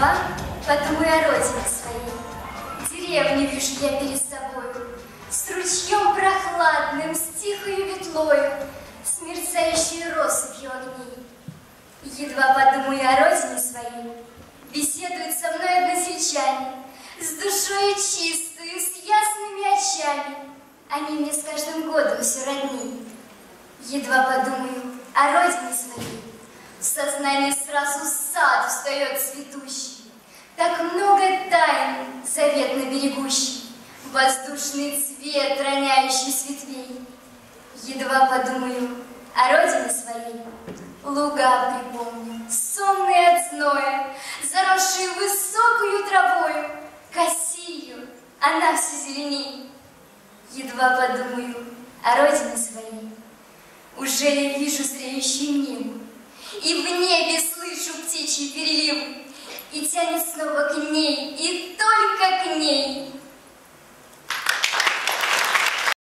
Едва подумаю о родине своей, Деревню вижу я перед собой, С ручьем прохладным, с тихою ветлою, С мерцающей россыпью огней. Едва подумаю о родине своей, Беседуют со мной односельчане, С душою чистую, с ясными очами. Они мне с каждым годом все родней. Едва подумаю о родине своей, В сознании сразу сад встает цветущий, заветно берегущий, Воздушный цвет, роняющий с ветвей. Едва подумаю о родине своей, Луга припомню, сонные от зноя, Заросшие высокую травою, Косию, она все зеленей. Едва подумаю о родине своей, Уже я вижу зреющее небо, И в небе слышу птичьи переливы, и тянет снова к ней, и только к ней.